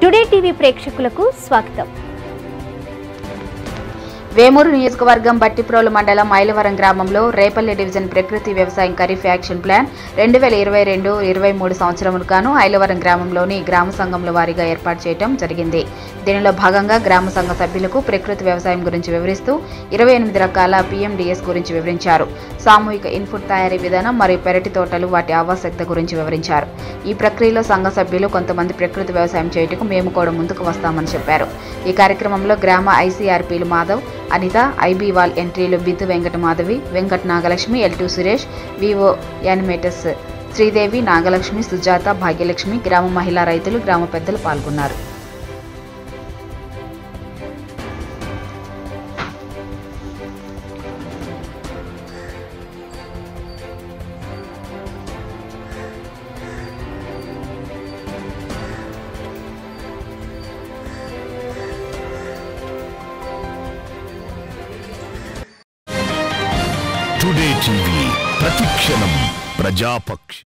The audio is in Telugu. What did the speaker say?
టుడే టీవీ ప్రేక్షకులకు స్వాగతం. వేమూరు నియోజకవర్గం బట్టిప్రోలు మండలం మైలవరం గ్రామంలో రేపల్లి డివిజన్ ప్రకృతి వ్యవసాయం ఖరీఫ్ యాక్షన్ ప్లాన్ రెండు వేల ఇరవై రెండు ఇరవై మూడు సంవత్సరములకు గాను ఐలవరం గ్రామంలోని గ్రామ సంఘంల వారీగా ఏర్పాటు చేయడం జరిగింది. దీనిలో భాగంగా గ్రామ సంఘ సభ్యులకు ప్రకృతి వ్యవసాయం గురించి వివరిస్తూ ఇరవై ఎనిమిది రకాల పీఎండిఎస్ గురించి వివరించారు. సామూహిక ఇన్పుట్ తయారీ విధానం మరియు పెరటి తోటలు వాటి ఆవశ్యకత గురించి వివరించారు. ఈ ప్రక్రియలో సంఘ సభ్యులు కొంతమంది ప్రకృతి వ్యవసాయం చేయుటకు మేము కూడా ముందుకు వస్తామని చెప్పారు. ఈ కార్యక్రమంలో గ్రామ ఐసీఆర్పీలు మాధవ్ అనిత ఐబీ వాల్ ఎంట్రీలు బిద్దు వెంకట మాధవి వెంకట నాగలక్ష్మి ఎల్టూ సురేష్ వివో యానిమేటర్స్ శ్రీదేవి నాగలక్ష్మి సుజాత భాగ్యలక్ష్మి గ్రామ మహిళా రైతులు గ్రామ పెద్దలు పాల్గొన్నారు. టీవీ ప్రతిక్షణం ప్రజాపక్ష.